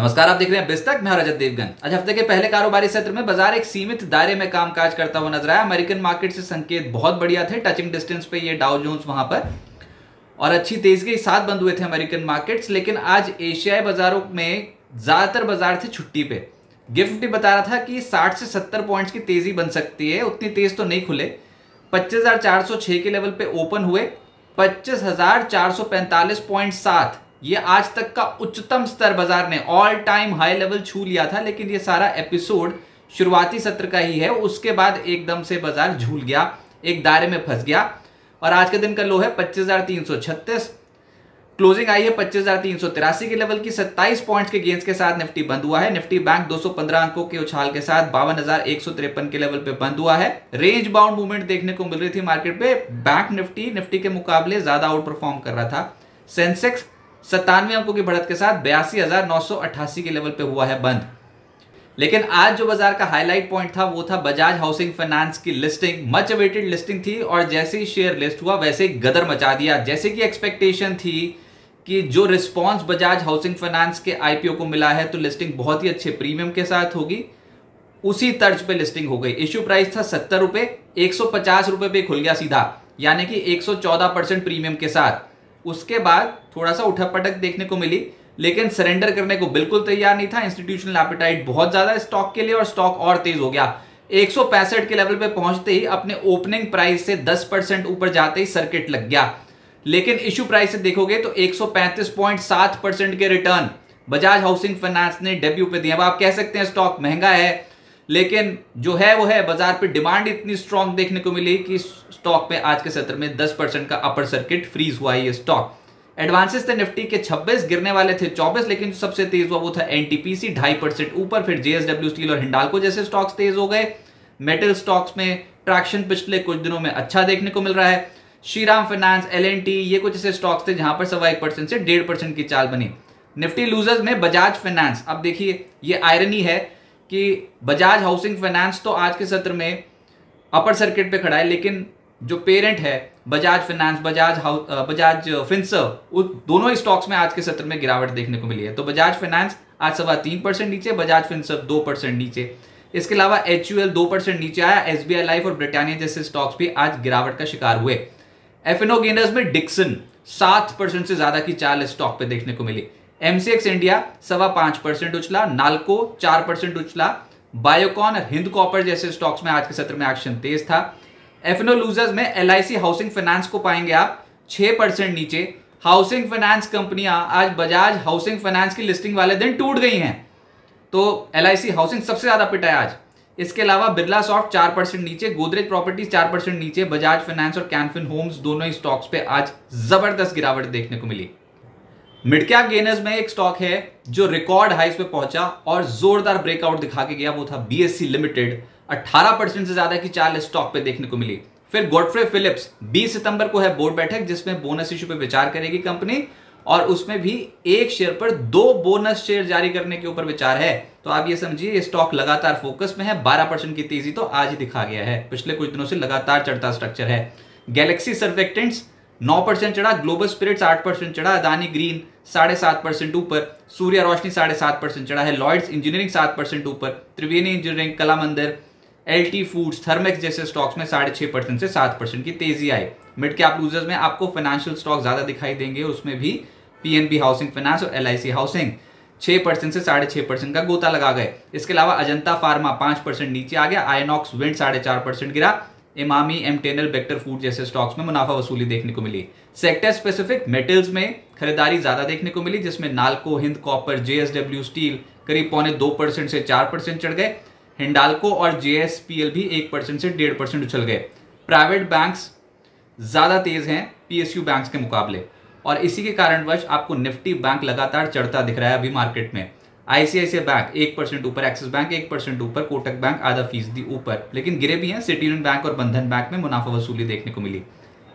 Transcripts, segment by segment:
नमस्कार आप देख रहे हैं बिस्तक मैं रजत देवगन। आज हफ़्ते के पहले कारोबारी सत्र में बाज़ार एक सीमित दायरे में कामकाज करता हुआ नज़र आया। अमेरिकन मार्केट से संकेत बहुत बढ़िया थे टचिंग डिस्टेंस पे ये डाउ जोन्स वहाँ पर। और अच्छी तेज़ी के साथ बंद हुए थे अमेरिकन मार्केट्स लेकिन आज एशियाई बाजारों में ज़्यादातर बाज़ार थे छुट्टी पे। गिफ्ट भी बता रहा था कि 60 से 70 पॉइंट्स की तेज़ी बन सकती है उतनी तेज तो नहीं खुले। 25,406 के लेवल पे ओपन हुए 25,445.7 ये आज तक का उच्चतम स्तर बाज़ार ने ऑल टाइम हाई लेवल छू लिया था, लेकिन ये सारा एपिसोड शुरुआती सत्र का ही है। उसके बाद एकदम से बाज़ार झूल गया, एक दायरे में फंस गया। और आज के दिन का लो है पच्चीस क्लोजिंग आई है पच्चीस के लेवल की। 27 पॉइंट्स के गेंस के साथ निफ्टी बंद हुआ है। निफ्टी बैंक 215 अंकों के उछाल के साथ बावन के लेवल पे बंद हुआ है। रेंज बाउंड मूवमेंट देखने को मिल रही थी मार्केट पे। बैंक निफ्टी निफ्टी के मुकाबले ज़्यादा आउट परफॉर्म कर रहा था। सेंसेक्स सत्तानवे अंकों की बढ़त के साथ बयासी के लेवल पे हुआ है बंद। लेकिन आज जो बाज़ार का हाईलाइट पॉइंट था, वो था बजाज हाउसिंग फाइनेंस की लिस्टिंग मच अवेटेड लिस्टिंग थी और जैसे ही शेयर लिस्ट हुआ, वैसे ही गदर मचा दिया। जैसे कि एक्सपेक्टेशन थी कि जो रिस्पॉन्स बजाज हाउसिंग फाइनेंस के आईपीओ को मिला है तो लिस्टिंग बहुत ही अच्छे प्रीमियम के साथ होगी। उसी तर्ज पे लिस्टिंग हो गई। इश्यू प्राइस था सत्तर रुपए, एक पे खुल गया सीधा। यानी कि एक प्रीमियम के साथ। उसके बाद थोड़ा सा उठक देखने को मिली, लेकिन सरेंडर करने को बिल्कुल तैयार नहीं था। इंस्टीट्यूशनल एपिटाइट बहुत ज़्यादा स्टॉक के लिए और स्टॉक और तेज हो गया। एक के लेवल पे पहुँचते ही अपने ओपनिंग प्राइस से 10 परसेंट ऊपर जाते ही सर्किट लग गया। लेकिन इश्यू प्राइस से देखोगे तो 135.7 परसेंट के रिटर्न बजाज हाउसिंग फाइनेंस ने डेब्यू पे दिया। अब आप कह सकते हैं स्टॉक महँगा है लेकिन जो है, वो है, बाज़ार पे डिमांड इतनी स्ट्रांग देखने को मिली कि स्टॉक पे आज के सत्र में 10 परसेंट का अपर सर्किट फ्रीज हुआ ये स्टॉक एडवांसेस थे निफ्टी के 26 गिरने वाले थे 24 लेकिन सबसे तेज हुआ, वो था एनटीपीसी ढाई परसेंट ऊपर, फिर जेएसडब्ल्यू स्टील और हिंडालको जैसे स्टॉक्स तेज हो गए. मेटल स्टॉक्स में ट्रैक्शन पिछले कुछ दिनों में अच्छा देखने को मिल रहा है. श्रीराम फाइनेंस एल ये कुछ ऐसे स्टॉक्स थे जहाँ पर सवा एक परसेंट से डेढ़ परसेंट की चाल बनी. निफ्टी लूजर्स में बजाज फाइनेंस अब देखिए, ये आयरनी है कि बजाज हाउसिंग फाइनेंस तो आज के सत्र में अपर सर्किट पे खड़ा है, लेकिन जो पेरेंट है बजाज फाइनेंस बजाज हाउस बजाज फिंसर्व उस दोनों स्टॉक्स में आज के सत्र में गिरावट देखने को मिली है। तो बजाज फाइनेंस आज सवा तीन परसेंट नीचे बजाज फिंसर्व दो परसेंट नीचे। इसके अलावा एच यू एल दो परसेंट नीचे आया एस बी आई लाइफ और ब्रिटानिया जैसे स्टॉक्स भी आज गिरावट का शिकार हुए। एफ़ एन ओ गेनर्स में डिक्सन सात परसेंट से ज़्यादा की चाल स्टॉक पे देखने को मिली। एमसीएक्स इंडिया सवा पाँच परसेंट उछला, नालको चार परसेंट उछला, बायोकॉन और हिंद कॉपर जैसे स्टॉक्स में आज के सत्र में एक्शन तेज था। एफनो लूजर्स में एल हाउसिंग फाइनेंस को पाएँगे आप छह परसेंट नीचे। हाउसिंग फाइनेंस कंपनियाँ आज बजाज हाउसिंग फाइनेंस की लिस्टिंग वाले दिन टूट गई हैं। तो एल हाउसिंग सबसे ज़्यादा पिटा है आज। इसके अलावा बिरला सॉफ्ट चार परसेंट नीचे, गोदरेज प्रॉपर्टीज़ चार परसेंट नीचे, बजाज फाइनेंस और कैनफिन होम्स दोनों ही स्टॉक्स पे आज ज़बरदस्त गिरावट देखने को मिली। मिड कैप गेनर्स में एक स्टॉक है जो रिकॉर्ड हाइस पे पहुँचा और जोरदार ब्रेकआउट दिखा के गया, वो था बीएससी लिमिटेड 18 परसेंट से ज़्यादा की चाल स्टॉक पे देखने को मिली। फिर गोडफ्रे फिलिप्स 20 सितंबर को है बोर्ड बैठक, जिसमें बोनस इशू पे विचार करेगी कंपनी और उसमें भी एक शेयर पर दो बोनस शेयर जारी करने के ऊपर विचार है। तो आप ये समझिए स्टॉक लगातार फोकस में है 12 परसेंट की तेज़ी तो आज ही दिखा गया है। पिछले कुछ दिनों से लगातार चढ़ता स्ट्रक्चर है। गैलेक्सी सर्फेक्टेंट्स नौ परसेंट चढ़ा ग्लोबल स्पिरिट्स आठ परसेंट चढ़ा अदानी ग्रीन साढ़े सात परसेंट ऊपर सूर्य रोशनी साढ़े सात परसेंट चढ़ा है लॉयड्स इंजीनियरिंग सात परसेंट ऊपर Triveni engineering Kala Mandir L T foods Thermax जैसे स्टॉक्स में साढ़े छह परसेंट से सात परसेंट की तेज़ी आई। मिड कैप लूजर्स में आपको फाइनेंशियल स्टॉक ज़्यादा दिखाई देंगे, उसमें भी पीएनबी हाउसिंग फाइनेंस और एल हाउसिंग छह परसेंट से साढ़े छह परसेंट का गोता लगा गए। इसके अलावा अजंता फार्मा पाँच परसेंट नीचे आ गया आयनॉक्स विंड साढ़े चार परसेंट गिरा इमामी एमटेनल बेक्टर फ़ूड जैसे स्टॉक्स में मुनाफा वसूली देखने को मिली। सेक्टर स्पेसिफिक मेटल्स में खरीदारी ज़्यादा देखने को मिली, जिसमें NALCO, Hind copper JSW steel करीब पौने दो परसेंट से चार परसेंट चढ़ गए। हिंडालको और जेएसपीएल भी एक परसेंट से डेढ़ परसेंट उछल गए। प्राइवेट बैंक्स ज़्यादा तेज हैं पीएसयू बैंक्स के मुकाबले। और इसी के कारणवश आपको निफ्टी बैंक लगातार चढ़ता दिख रहा है अभी मार्केट में। आईसीआईसीआई बैंक एक परसेंट ऊपर एक्सिस बैंक एक परसेंट ऊपर कोटक बैंक आधा फ़ीसदी ऊपर। लेकिन गिरे भी हैं सिटी यूनियन बैंक और बंधन बैंक में मुनाफा वसूली देखने को मिली।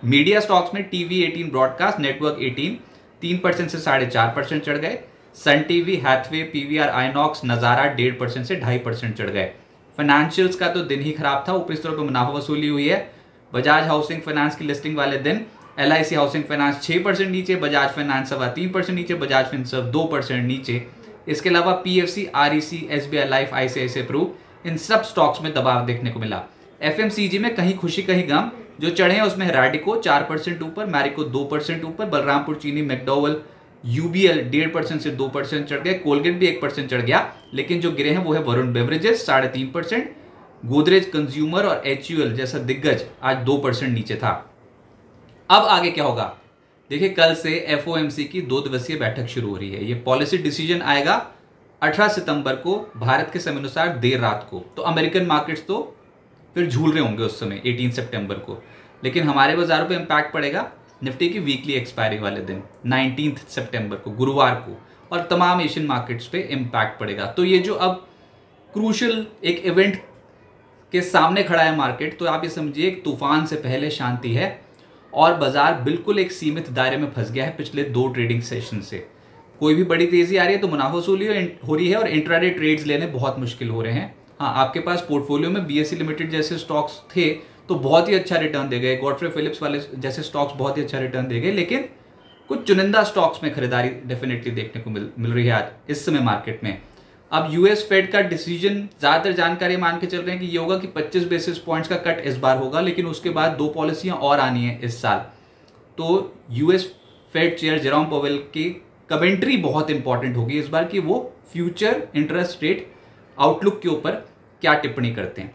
मीडिया स्टॉक्स में TV eighteen broadcast network eighteen तीन परसेंट से साढ़े चार परसेंट चढ़ गए। Sun TV Hathway PVR INOX Nazara डेढ़ परसेंट से ढाई परसेंट चढ़ गए। फाइनेंशियल्स का तो दिन ही खराब था, ऊपरी स्तरों पर मुनाफा वसूली हुई है। बजाज हाउसिंग फाइनेंस की लिस्टिंग वाले दिन LIC हाउसिंग फाइनेंस छह परसेंट नीचे बजाज फाइनेंस सवा तीन परसेंट नीचे बजाज फिनसर्व दो परसेंट नीचे। इसके अलावा P F C R E C S B I life I C I C I सब स्टॉक्स में दबाव देखने को मिला। एफ़ एम सी जी में कहीं खुशी, कहीं गम, जो चढ़े हैं उसमें राडिको चार परसेंट ऊपर मैरिको दो परसेंट ऊपर, बलरामपुर, चीनी मैकडोवल यूबीएल डेढ़ परसेंट से दो परसेंट चढ़ गया कोलगेट भी एक परसेंट चढ़ गया, लेकिन जो गिरे हैं वो है वरुण बेवरेजेस साढ़े तीन परसेंट गोदरेज कंज्यूमर और एच जैसा दिग्गज आज दो परसेंट नीचे था। अब आगे क्या होगा? देखिए, कल से एफओएमसी की दो दिवसीय बैठक शुरू हो रही है। ये पॉलिसी डिसीज़न आएगा 18 सितंबर को, भारत के समय अनुसार देर रात को। तो अमेरिकन मार्केट्स तो फिर झूल रहे होंगे उस समय 18 सितंबर को। लेकिन हमारे बाजारों पे इम्पैक्ट पड़ेगा निफ्टी की वीकली एक्सपायरी वाले दिन नाइनटीन सितंबर को, गुरुवार को। और तमाम एशियन मार्केट्स पे इम्पैक्ट पड़ेगा। तो ये जो अब क्रूशल एक इवेंट के सामने खड़ा है मार्केट तो आप ये समझिए तूफ़ान से पहले शांति है। और बाज़ार बिल्कुल एक सीमित दायरे में फंस गया है पिछले दो ट्रेडिंग सेशन से। कोई भी बड़ी तेज़ी आ रही है तो मुनाफा वसूली हो रही है और इंट्राडे ट्रेड्स लेने बहुत मुश्किल हो रहे हैं। हाँ आपके पास पोर्टफोलियो में बीएससी लिमिटेड जैसे स्टॉक्स थे तो बहुत ही अच्छा रिटर्न दे गए। गॉडफ्रे फिलिप्स वाले जैसे स्टॉक्स बहुत ही अच्छा रिटर्न दे गए, लेकिन कुछ चुनिंदा स्टॉक्स में खरीदारी डेफिनेटली देखने को मिल मिल रही है आज, इस समय मार्केट में। अब यूएस फेड का डिसीज़न ज़्यादातर जानकारी मान के चल रहे हैं कि ये होगा कि 25 बेसिस पॉइंट्स का कट इस बार होगा, लेकिन उसके बाद दो पॉलिसियाँ और आनी है इस साल। तो US Fed chair Jerome Powell की कमेंट्री बहुत इंपॉर्टेंट होगी इस बार कि वो फ्यूचर इंटरेस्ट रेट आउटलुक के ऊपर क्या टिप्पणी करते हैं।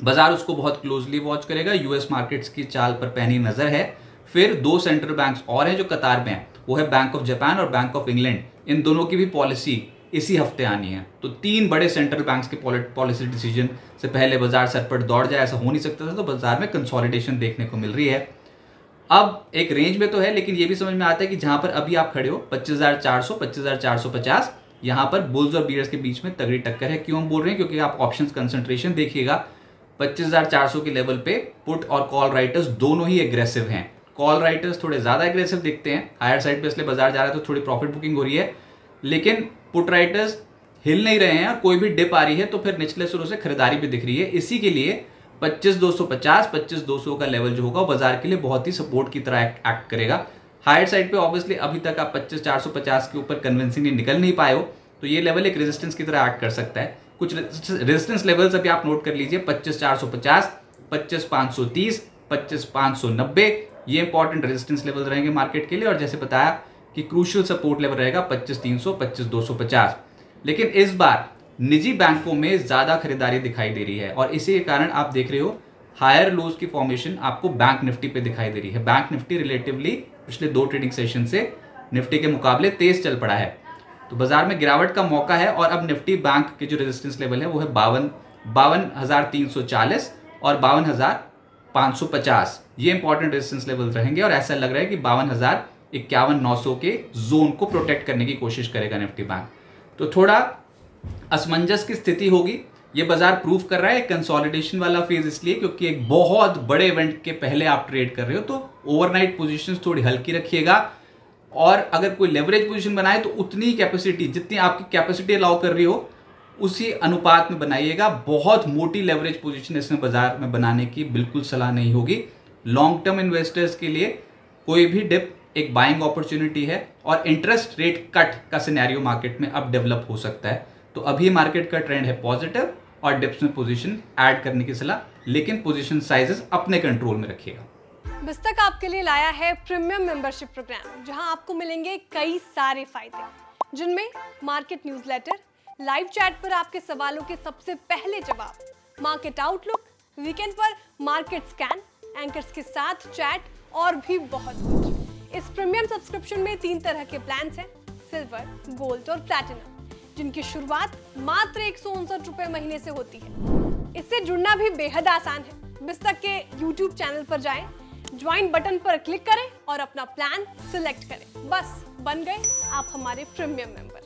बाज़ार उसको बहुत क्लोजली वॉच करेगा यूएस मार्केट्स की चाल पर पहनी नज़र है। फिर दो सेंट्रल बैंक्स और हैं जो कतार में हैं, वो है बैंक ऑफ़ जापान और बैंक ऑफ़ इंग्लैंड इन दोनों की भी पॉलिसी इसी हफ़्ते आनी है। तो तीन बड़े सेंट्रल बैंक्स के पॉलिसी डिसीज़न से पहले बाज़ार सरपट दौड़ जाए, ऐसा हो नहीं सकता था तो बाज़ार में कंसोलिडेशन देखने को मिल रही है। अब एक रेंज में तो है, लेकिन ये भी समझ में आता है कि जहाँ पर अभी आप खड़े हो, पच्चीस हज़ार चार सौ, पच्चीस हज़ार चार सौ पचास, यहाँ पर बुल्स और बीयर्स के बीच में तगड़ी टक्कर है। क्यों हम बोल रहे हैं? क्योंकि आप ऑप्शंस कंसंट्रेशन देखिएगा। पच्चीस हज़ार चार सौ के लेवल पे पुट और कॉल राइटर्स दोनों ही एग्रेसिव हैं। कॉल राइटर्स थोड़े ज़्यादा एग्रेसिव दिखते हैं। हायर साइड पे इसलिए बाज़ार जा रहा है तो थोड़ी प्रॉफिट बुकिंग हो रही है। लेकिन पुट राइटर्स हिल नहीं रहे हैं और कोई भी डिप आ रही है तो फिर निचले सुरों से खरीदारी भी दिख रही है। इसी के लिए पच्चीस दो सौ पचास पच्चीस दो सौ का लेवल जो होगा बाज़ार के लिए बहुत ही सपोर्ट की तरह एक्ट, करेगा। हायर साइड पे ऑब्वियसली अभी तक आप पच्चीस चार सौ पचास के ऊपर कन्विंसिंगली निकल नहीं पाए हो तो ये लेवल एक रेजिस्टेंस की तरह एक्ट कर सकता है। कुछ रेजिस्टेंस लेवल्स अभी आप नोट कर लीजिए पच्चीस चार सौ पचास पच्चीस पाँच सौ तीस पच्चीस पाँच सौ नब्बे ये इंपॉर्टेंट रेजिस्टेंस लेवल रहेंगे मार्केट के लिए। और जैसे बताया कि क्रूशियल सपोर्ट लेवल रहेगा पच्चीस तीन सौ, पच्चीस दो सौ पचास। लेकिन इस बार निजी बैंकों में ज़्यादा खरीदारी दिखाई दे रही है और इसी के कारण आप देख रहे हो हायर लोज की फॉर्मेशन आपको बैंक निफ्टी पे दिखाई दे रही है। बैंक निफ्टी रिलेटिवली पिछले दो ट्रेडिंग सेशन से निफ्टी के मुकाबले तेज चल पड़ा है। तो बाज़ार में गिरावट का मौका है और अब निफ्टी बैंक के जो रेजिस्टेंस लेवल है वो है बावन बावन हज़ार तीन सौ चालीस और बावन हज़ार पाँच सौ पचास। ये इंपॉर्टेंट रेजिस्टेंस लेवल रहेंगे और ऐसा लग रहा है कि बावन हज़ार इक्यावन नौ सौ के जोन को प्रोटेक्ट करने की कोशिश करेगा निफ्टी बैंक तो थोड़ा असमंजस की स्थिति होगी। ये बाज़ार प्रूव कर रहा है कंसोलिडेशन वाला फ़ेज़ इसलिए क्योंकि एक बहुत बड़े इवेंट के पहले आप ट्रेड कर रहे हो तो ओवरनाइट पोजीशंस थोड़ी हल्की रखिएगा। और अगर कोई लेवरेज पोजीशन बनाए तो उतनी कैपेसिटी जितनी आपकी कैपेसिटी अलाउ कर रही हो, उसी अनुपात में बनाइएगा। बहुत मोटी लेवरेज पोजीशन इसमें बाज़ार में बनाने की बिल्कुल सलाह नहीं होगी। लॉन्ग टर्म इन्वेस्टर्स के लिए कोई भी डिप एक बाइंग अपॉर्चुनिटी है और इंटरेस्ट रेट कट का सिनेरियो मार्केट में अब डेवलप हो सकता है। तो अभी मार्केट का ट्रेंड है पॉजिटिव और डिप्स में पोजीशन ऐड करने की सलाह, लेकिन पोजीशन साइजेस अपने कंट्रोल में रखिएगा। बिस्तक आपके लिए लाया है प्रीमियम मेंबरशिप प्रोग्राम जहाँ आपको मिलेंगे कई सारे फ़ायदे। जिनमें मार्केट न्यूज़लेटर लाइव चैट पर आपके सवालों के सबसे पहले जवाब मार्केट आउटलुक वीकेंड पर मार्केट स्कैन एंकर्स के साथ चैट और भी बहुत कुछ। इस प्रीमियम सब्सक्रिप्शन में तीन तरह के प्लान हैं सिल्वर गोल्ड और प्लैटिनम जिनकी शुरुआत मात्र एक रुपए महीने से होती है। इससे जुड़ना भी बेहद आसान है। मिस्तक के YouTube चैनल पर जाएँ, ज्वाइन बटन पर क्लिक करें और अपना प्लान सिलेक्ट करें। बस बन गए आप हमारे प्रीमियम मेंबर